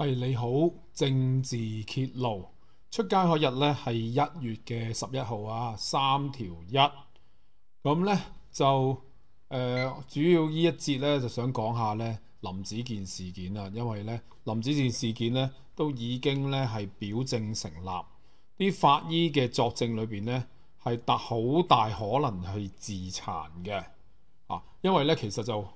係你好，政治揭露。出街嗰日呢係一月嘅十一號啊，三條一。咁呢，就诶、主要呢一節呢，就想講下呢林子健事件啊，因為呢林子健事件呢，都已經呢係表證成立，啲法醫嘅作證裏邊呢，係特好大可能系自殘嘅。啊，因為呢，其實就。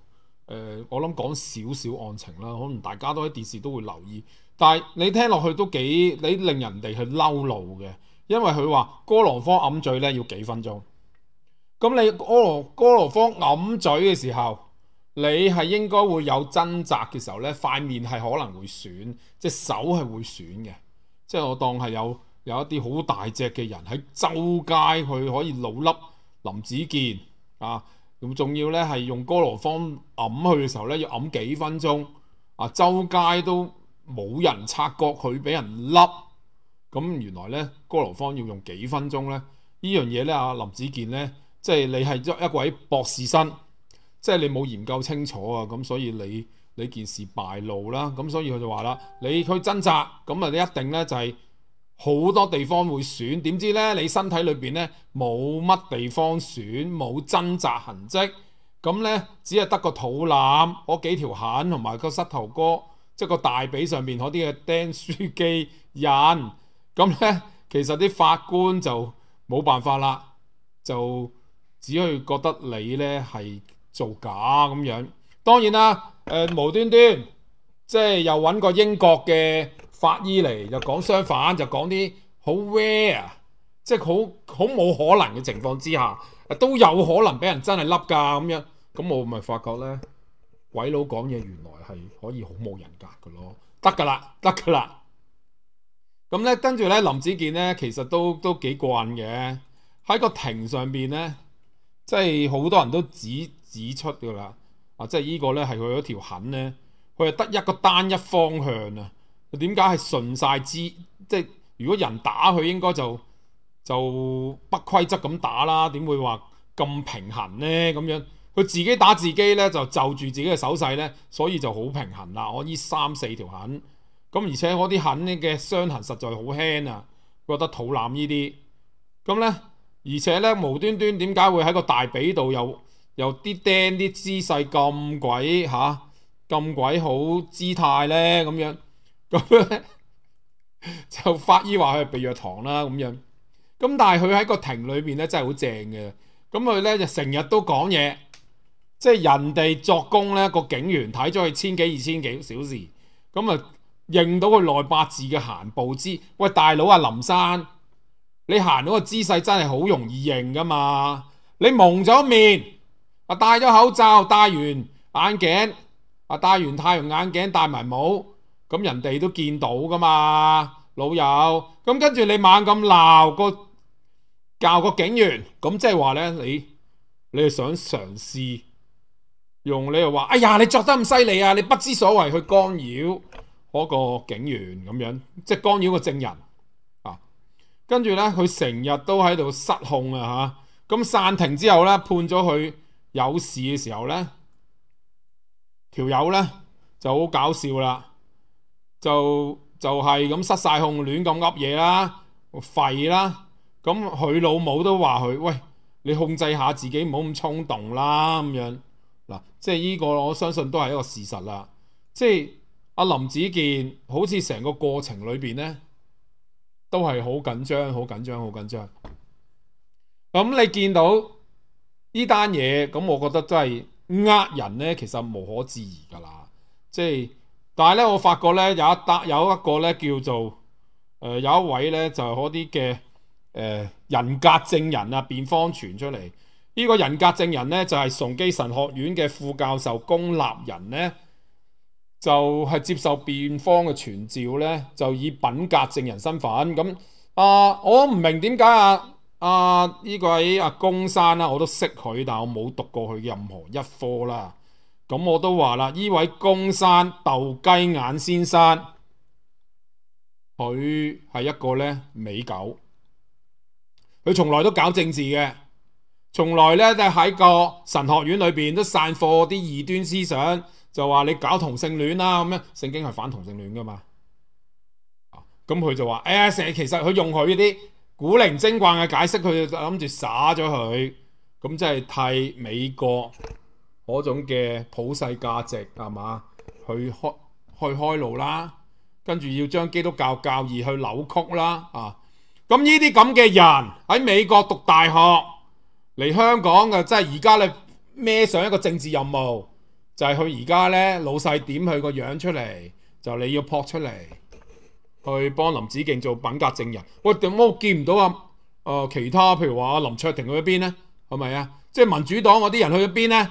誒、我諗講少少案情啦，可能大家都喺電視都會留意，但係你聽落去都幾你令人哋去嬲怒嘅，因為佢話哥羅芳揞嘴咧要幾分鐘，咁你哥羅哥羅芳揞嘴嘅時候，你係應該會有掙扎嘅時候咧，塊面係可能會損，隻手係會損嘅，即係我當係有有一啲好大隻嘅人喺周街去可以老笠林子健啊。咁仲要咧，係用哥羅芳揞佢嘅時候咧，要揞幾分鐘啊！周街都冇人察覺佢俾人笠，咁原來咧哥羅芳要用幾分鐘咧？呢樣嘢咧，阿林子健咧，即係你係一一位博士生，即係你冇研究清楚啊！咁所以你你件事敗露啦，咁所以佢就話啦，你去掙扎，咁啊你一定咧就係。好多地方會損，點知呢？你身體裏邊呢，冇乜地方損，冇掙扎痕跡，咁呢，只係得個肚腩嗰幾條痕同埋個膝頭哥，即係個大髀上面嗰啲嘅釘書機印，咁呢，其實啲法官就冇辦法啦，就只可以覺得你呢係造假咁樣。當然啦，誒、呃、無端端即係又揾個英國嘅。法醫嚟就講相反，就講啲好 rare，即係好好冇可能嘅情況之下，都有可能俾人真係笠㗎咁樣。咁我咪發覺咧，鬼佬講嘢原來係可以好冇人格㗎咯，得㗎啦，得㗎啦。咁咧跟住咧，林子健咧其實都都幾慣嘅，喺個庭上邊咧，即係好多人都指指出㗎啦。啊，即係呢個咧係佢嗰條痕咧，佢係得一個單一方向啊。點解係順晒支？即係如果人打佢，應該就就不規則咁打啦。點會話咁平衡呢？咁樣佢自己打自己呢，就就住自己嘅手勢呢，所以就好平衡啦。我呢三四條痕，咁而且我啲痕嘅傷痕實在好輕啊。覺得肚腩呢啲咁呢，而且呢，無端端點解會喺個大髀度又又啲釘啲姿勢咁鬼嚇咁鬼好姿態呢？咁樣。咁咧 就法醫話佢係避藥糖啦咁樣，咁但係佢喺個庭裏邊咧真係好正嘅，咁佢咧就成日都講嘢，即係人哋作工咧個警員睇咗佢千幾二千幾小時，咁啊認到佢內八字嘅行步姿，喂大佬啊林生，你行到個姿勢真係好容易認噶嘛，你蒙咗面啊戴咗口罩，戴完眼鏡啊戴完太陽眼鏡，戴埋帽。咁人哋都見到噶嘛，老友。咁跟住你猛咁鬧個教個警員，咁即係話咧，你你係想嘗試用你又話，哎呀，你作得咁犀利啊！你不知所謂去干擾嗰個警員咁樣，即係干擾個證人啊。跟住咧，佢成日都喺度失控啊嚇。咁散庭之後咧，判咗佢有事嘅時候咧，條友咧就好搞笑啦。就就係咁失晒控，亂咁噏嘢啦，廢啦。咁佢老母都話佢，喂，你控制下自己，唔好咁衝動啦。咁樣嗱，即係呢個我相信都係一個事實啦。即係阿林子健，好似成個過程裏邊呢，都係好緊張，好緊張，好緊張。咁你見到呢單嘢，咁我覺得真係呃人呢，其實無可置疑噶啦，即係。但係咧，我發覺咧有一單有一個咧叫做誒、有一位咧就係嗰啲嘅誒人格證人啊，辯方傳出嚟。呢、個人格證人咧就係、崇基神學院嘅副教授公立人咧，就係、接受辯方嘅傳召咧，就以品格證人身份咁啊。我唔明點解啊啊呢位阿公山啦，我都識佢，但我冇讀過佢任何一科啦。咁我都話啦，呢位公山鬥雞眼先生，佢係一個咧美狗，佢從來都搞政治嘅，從來咧都喺個神學院裏邊都散播啲異端思想，就話你搞同性戀啦咁樣，聖經係反同性戀噶嘛，咁佢就話：哎，成其實佢用佢啲古靈精怪嘅解釋，佢就諗住耍咗佢，咁即係替美國嗰種嘅普世價值係嘛，去開去開路啦。跟住要將基督教教義去扭曲啦，啊！咁呢啲咁嘅人喺美國讀大學嚟香港嘅，即係而家你孭上一個政治任務，就係佢而家咧老細點佢個樣出嚟，就你要撲出嚟去幫林子敬做品格證人。喂，點解見唔到啊？誒、其他譬如話林卓廷去咗邊咧？係咪啊？即係民主黨嗰啲人去咗邊咧？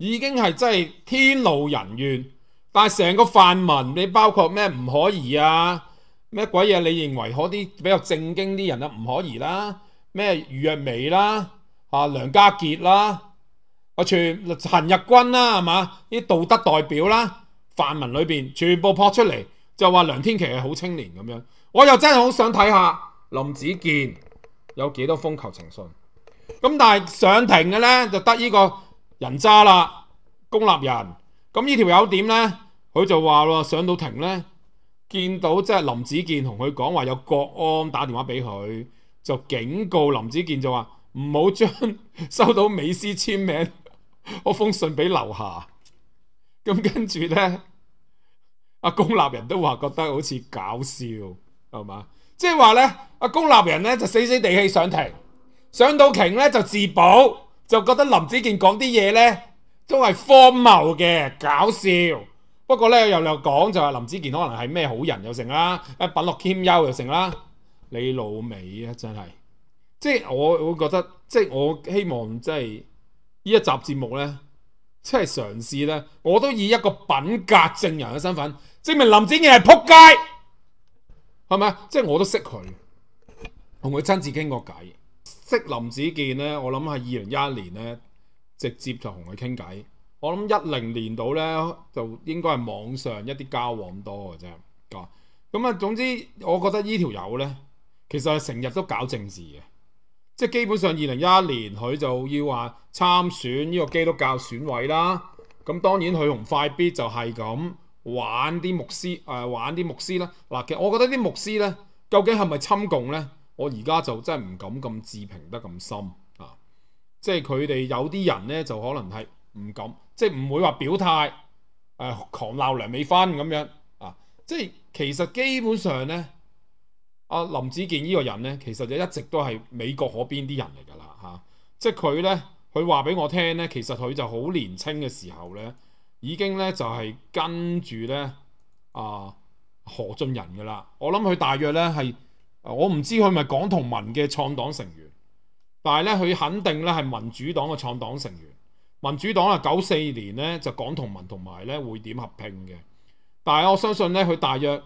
已經係真係天怒人怨。但係成個泛民，你包括咩唔可以啊，咩鬼嘢？你認為嗰啲比較正經啲人啊，唔可以啦，咩余若薇啦，啊梁家傑啦，啊全陳日君啦，係嘛？啲道德代表啦，泛民裏邊全部撲出嚟，就話梁天琦係好青年咁樣。我又真係好想睇下林子健有幾多封求情信。咁但係上庭嘅咧，就得呢個人渣啦，公立人。咁呢條友點呢？佢就話咯，上到庭呢，見到即係林子健同佢講話有國安打電話俾佢，就警告林子健就話唔好將 收到美斯簽名嗰封信俾劉霞。咁跟住呢，阿公立人都話覺得好似搞笑，係嘛？即係話呢，阿公立人呢就死死地氣上庭，上到庭呢就自保，就覺得林子健講啲嘢呢。都係荒謬嘅，搞笑。不過咧，又又講就係林子健可能係咩好人又成啦，品落兼優又成啦。你老味啊，真係。即係我會覺得，即係我希望，即係呢一集節目咧，即係嘗試咧，我都以一個品格證人嘅身份，證明林子健係撲街，係咪？即係我都識佢，同佢親自傾過偈。識林子健咧，我諗係二零一一年咧。直接就同佢傾偈，我諗一零年度呢，就應該係網上一啲交往多嘅啫。咁啊，總之我覺得呢條友呢，其實係成日都搞政治嘅，即係基本上二零一一年佢就要話參選呢個基督教選委啦。咁當然佢同快必就係咁玩啲牧師，誒、玩啲牧師啦。嗱，其實我覺得啲牧師呢，究竟係咪親共呢？我而家就真係唔敢咁置評得咁深啊。即係佢哋有啲人咧，就可能係唔敢，即係唔會話表態，誒、狂鬧梁美芬咁樣啊！即係其實基本上咧，阿林子健呢個人咧，其實就一直都係美國嗰邊啲人嚟㗎啦嚇。即係佢咧，佢話俾我聽咧，其實佢就好年青嘅時候咧，已經咧就係、跟住咧啊何俊仁㗎啦。我諗佢大約咧係，我唔知佢咪港同盟嘅創黨成員。但係咧，佢肯定咧係民主黨嘅創黨成員。民主黨啊，九四年咧就港同盟同埋咧會點合併嘅。但係我相信咧，佢大約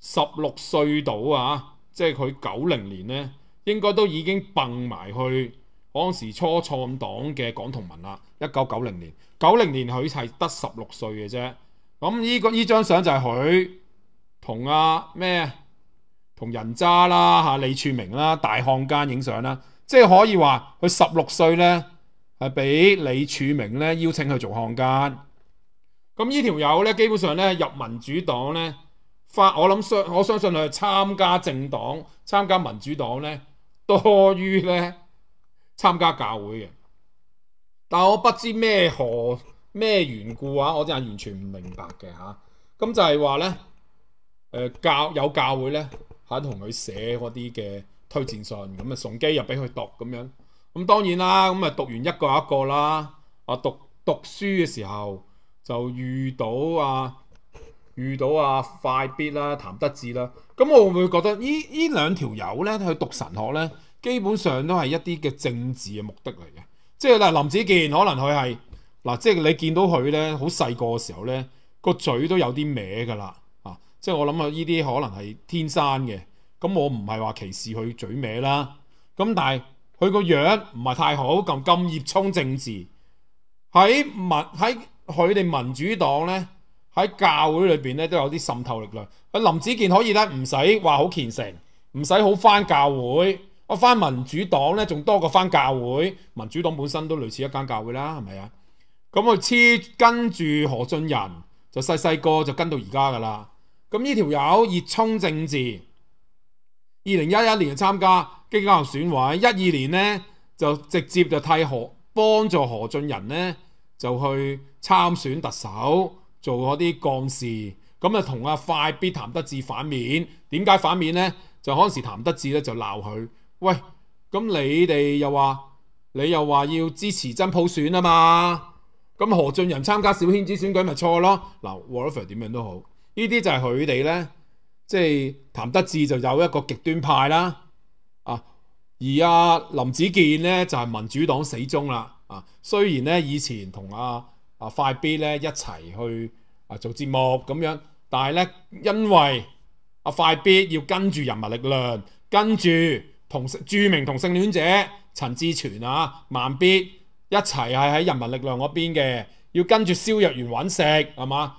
十六歲到啊，即係佢九零年咧，應該都已經蹦埋去嗰陣時初創黨嘅港同盟啦。一九九零年，九零年佢係得十六歲嘅啫。咁呢個呢張相就係佢同阿咩同人渣啦嚇李柱明啦大漢奸影相啦。即係可以話，佢十六歲咧，係俾李柱明咧邀請去做漢奸。咁呢條友咧，基本上咧入民主黨咧，發我諗相我相信佢係參加政黨、參加民主黨咧多於咧參加教會嘅。但我不知咩何咩緣故啊，我真係完全唔明白嘅嚇。咁就係話咧，誒、教有教會咧，喺同佢寫嗰啲嘅。推薦信咁啊，送機入俾佢讀咁樣，咁當然啦，咁啊讀完一個一個啦，啊讀讀書嘅時候就遇到啊遇到啊快必啦、譚德志啦，咁我會唔會覺得呢呢兩條友咧去讀神學咧，基本上都係一啲嘅政治嘅目的嚟嘅，即係嗱林子健可能佢係嗱，即係你見到佢咧好細個嘅時候咧個嘴都有啲歪噶啦，即係我諗啊呢啲可能係天生嘅。咁我唔係話歧視佢嘴歪啦。咁但係佢個樣唔係太好，咁咁熱衷政治。喺民喺佢哋民主黨咧，喺教會裏邊咧都有啲滲透力量。林子健可以咧唔使話好虔誠，唔使好返教會。我返民主黨咧仲多過返教會。民主黨本身都類似一間教會啦，係咪啊？咁佢黐跟住何俊仁，就細細個就跟到而家噶啦。咁呢條友熱衷政治，二零一一年參加基監選委，一二年呢就直接就替何幫助何俊仁呢就去參選特首，做嗰啲幹事。咁啊同阿快必譚德志反面，點解反面呢？就嗰陣時譚德志咧就鬧佢，喂，咁你哋又話你又話要支持真普選啊嘛？咁何俊仁參加小圈子選舉咪錯咯？嗱，whatever 點樣都好，呢啲就係佢哋咧，即係譚德志就有一個極端派啦，啊，而阿林子健咧就係民主黨死忠啦，啊，雖然咧以前同阿阿快必咧一齊去啊做節目咁樣，但係咧因為阿快必要跟住人民力量，跟住同著名同性戀者陳志全啊，慢必。一齊係喺人民力量嗰邊嘅，要跟住蕭若元揾食，係嘛？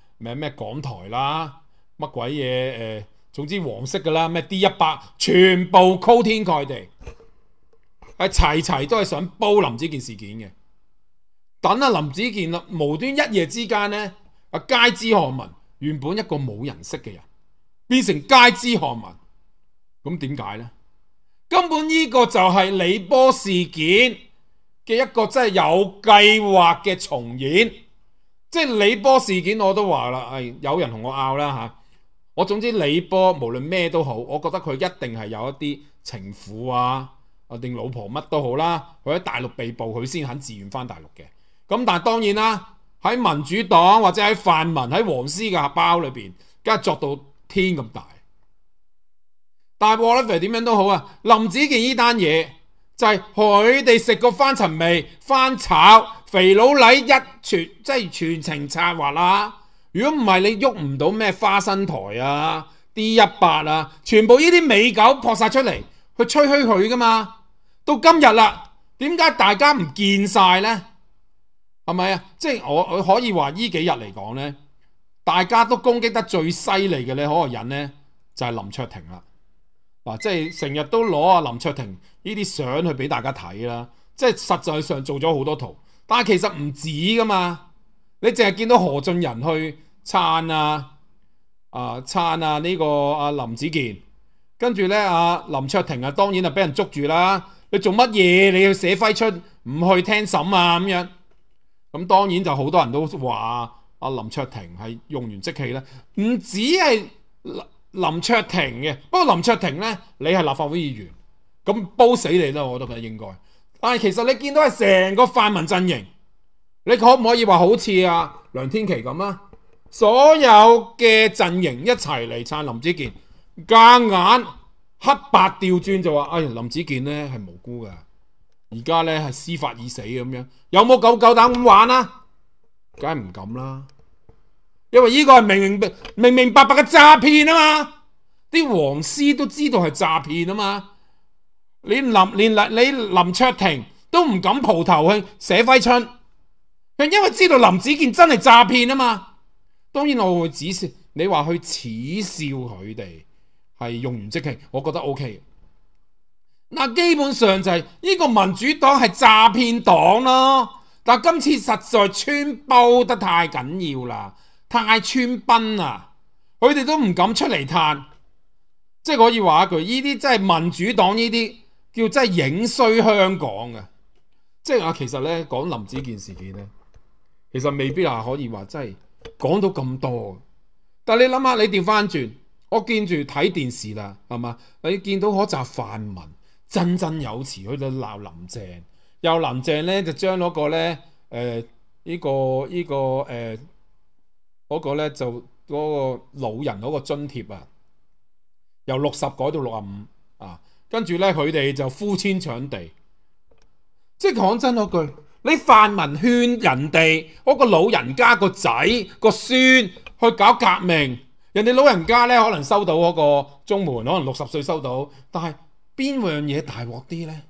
咩咩港台啦，乜鬼嘢誒，總之黃色噶啦，咩 D 一百，全部鋪天蓋地，係齊齊都係想煲林子健事件嘅。等阿林子健啦，無端一夜之間呢，啊街知巷聞，原本一個冇人識嘅人，變成街知巷聞。咁點解呢？根本呢個就係李波事件嘅一個真係有計劃嘅重演，即係李波事件我都話啦，係有人同我拗啦吓。我總之李波無論咩都好，我覺得佢一定係有一啲情婦啊，啊定老婆乜都好啦，佢喺大陸被捕，佢先肯自願翻大陸嘅。咁但係當然啦，喺民主黨或者喺泛民喺黃絲嘅包裏邊，梗係作到天咁大。但係 whatever 點樣都好啊！林子健呢單嘢就係佢哋食過翻尋味、翻炒肥佬黎一全，即係全程策劃啦。如果唔係你喐唔到咩花生台啊、D 一百啊，全部呢啲美狗撲晒出嚟去吹嘘佢噶嘛。到今日啦，點解大家唔見晒呢？係咪啊？即係我我可以話呢幾日嚟講呢，大家都攻擊得最犀利嘅呢嗰個人呢，就係林卓廷啦。嗱，即係成日都攞阿林卓廷呢啲相去俾大家睇啦，即係實際上做咗好多圖，但係其實唔止噶嘛，你淨係見到何俊仁去撐啊，啊撐啊呢個阿林子健，跟住咧阿林卓廷啊，當然係俾人捉住啦，你做乜嘢？你要寫揮出唔去聽審啊咁樣，咁當然就好多人都話阿林卓廷係用完即棄啦，唔止係。林卓廷嘅，不過林卓廷呢，你係立法會議員，咁煲死你啦，我都覺得應該。但係其實你見到係成個泛民陣營，你可唔可以話好似啊梁天琦咁啊？所有嘅陣營一齊嚟撐林子健，夾硬黑白調轉就話，哎，林子健呢係無辜噶，而家呢係司法已死咁樣，有冇夠夠膽咁玩啊？梗係唔敢啦，因為呢個係明明明明白白嘅詐騙啊嘛，啲黃絲都知道係詐騙啊嘛，你林連你林卓廷都唔敢蒲頭去寫揮春，因為知道林子健真係詐騙啊嘛。當然我會指示你話去恥笑佢哋。係用完即棄，我覺得 O K。嗱，基本上就係呢個民主黨係詐騙黨咯。但今次實在穿煲得太緊要啦，太穿崩啦，佢哋都唔敢出嚟嘆。即係可以話一句，呢啲真係民主黨呢啲叫真係影衰香港嘅。即係啊，其實咧講林子健事件咧，其實未必話可以話真係講到咁多。但係你諗下，你调翻轉。我見住睇電視啦，係嘛？你見到嗰集泛民振振有詞去到鬧林鄭，又林鄭咧就將嗰個咧诶呢个呢個誒嗰個咧就嗰個老人嗰個津貼啊，由六十改到六十五啊，跟住咧佢哋就呼天搶地，即係講真嗰句，你泛民勸人哋嗰個老人家個仔個孫去搞革命。人哋老人家咧，可能收到嗰個綜援，可能六十歲收到，但係邊樣嘢大鑊啲咧？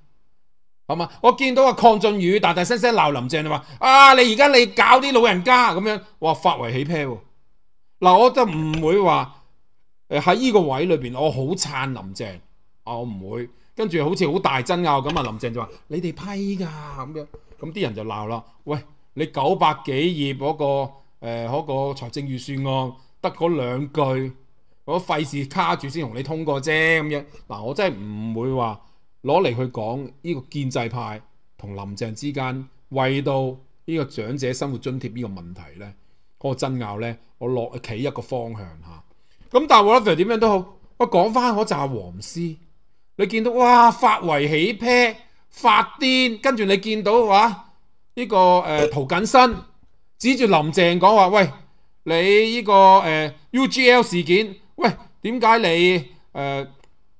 我見到阿鄺俊宇大大聲聲鬧林鄭，你話啊，你而家你搞啲老人家咁樣，哇，發為起啤喎！嗱，我就唔會話誒喺呢個位裏邊，我好撐林鄭，我唔會跟住好似好大爭拗咁啊！林鄭就話你哋批㗎咁樣，咁啲人就鬧啦。喂，你九百幾頁嗰個誒嗰個財政預算案。得嗰兩句，我費事卡住先同你通過啫咁樣。嗱，我真係唔會話攞嚟去講呢個建制派同林鄭之間為到呢個長者生活津貼呢個問題咧，嗰、個爭拗咧，我落企一個方向嚇。咁但係我覺得點樣都好，我講翻嗰紮黃絲，你見到哇發圍起啤發癲，跟住你見到哇呢、呢個誒、呃、涂謹申指住林鄭講話，喂！你呢、這個、UGL 事件，喂，點解你誒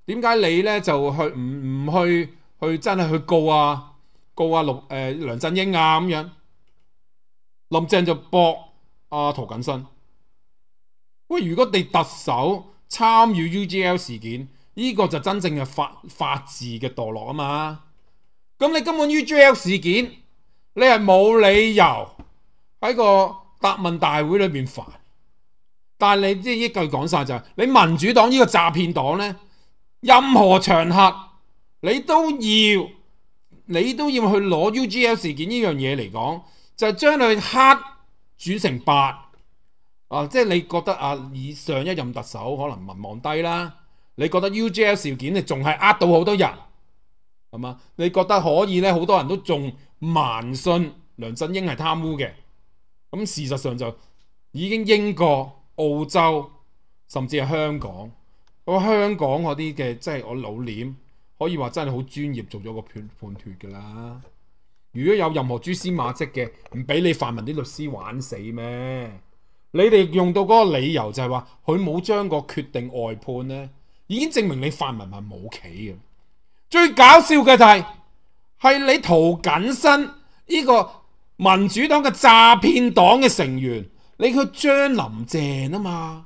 點解你咧就去唔唔去去真係去告啊告啊陸誒、呃、梁振英啊咁樣？林鄭就駁阿涂謹申。喂，如果你特首參與 UGL 事件，呢、這個就真正嘅法法治嘅墮落啊嘛。咁你根本 UGL 事件，你係冇理由喺個。答問大會裏邊煩，但係你即係一句講晒就係，你民主黨呢個詐騙黨呢，任何場合你都要，你都要去攞 UGL 事件呢樣嘢嚟講，就將佢黑轉成白啊！即係你覺得啊，以上一任特首可能民望低啦，你覺得 UGL 事件你仲係呃到好多人係嘛？你覺得可以呢？好多人都仲盲信梁振英係貪污嘅。咁事實上就已經英國、澳洲甚至係香港，咁香港嗰啲嘅即係我老臉，可以話真係好專業做咗個判判決㗎啦。如果有任何蛛絲馬跡嘅，唔俾你泛民啲律師玩死咩？你哋用到嗰個理由就係話佢冇將個決定外判呢，已經證明你泛民係冇企嘅。最搞笑嘅就係、是、係你涂謹申呢個。民主黨嘅詐騙黨嘅成員，你去將林鄭啊嘛？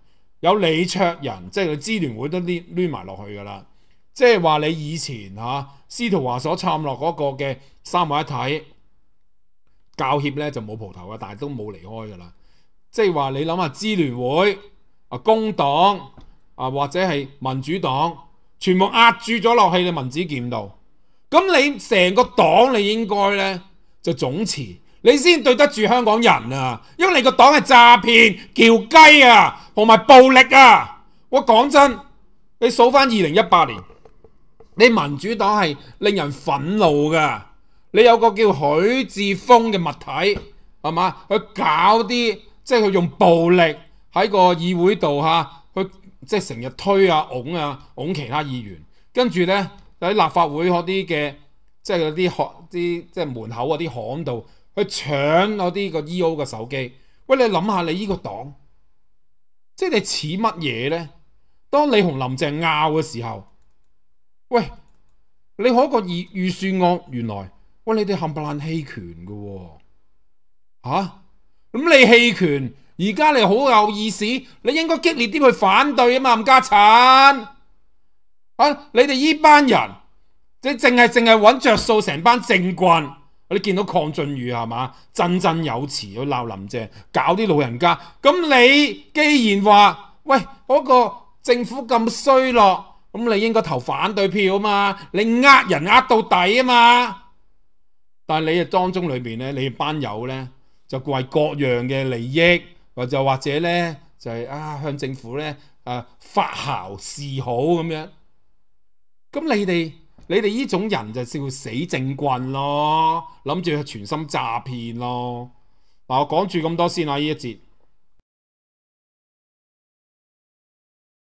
有李卓人，即係佢支聯會都攣攣埋落去噶啦。即係話你以前嚇、司徒華所參落嗰個嘅三位一體教協咧就冇蒲頭嘅，但係都冇離開噶啦。即係話你諗下支聯會啊工黨啊或者係民主黨，全部壓住咗落去你民子劍度。咁你成個黨你應該咧就總辭。你先對得住香港人啊！因為你個黨係詐騙、叫雞啊，同埋暴力啊！我講真，你數翻二零一八年，你民主黨係令人憤怒噶，你有個叫許智峰嘅物體係嘛？去搞啲即係佢用暴力喺個議會度嚇，去即係成日推啊、擁啊、擁其他議員，跟住咧喺立法會嗰啲嘅即係嗰啲學啲即係門口嗰啲巷度去搶嗰啲個 E.O. 嘅手機。喂，你諗下你呢個黨，即係你似乜嘢咧？當你同林鄭拗嘅時候。喂，你嗰個預預算案原來，喂你哋冚唪唥棄權嘅喎、吓、啊？咁你棄權，而家你好有意思，你應該激烈啲去反對啊嘛，冚家鏟，啊！你哋依班人，你淨係淨係揾着數，成班政棍，你見到抗俊宇係嘛，振振有詞去鬧林鄭，搞啲老人家，咁你既然話，喂嗰、個政府咁衰落。咁你應該投反對票啊嘛，你呃人呃到底啊嘛，但係你嘅當中裏邊咧，你班友咧就為各樣嘅利益，或者或者咧就係、啊向政府咧啊發姣示好咁樣，咁你哋你哋呢種人就叫死正棍咯，諗住去全心詐騙咯。嗱，我講住咁多先啦，呢一節。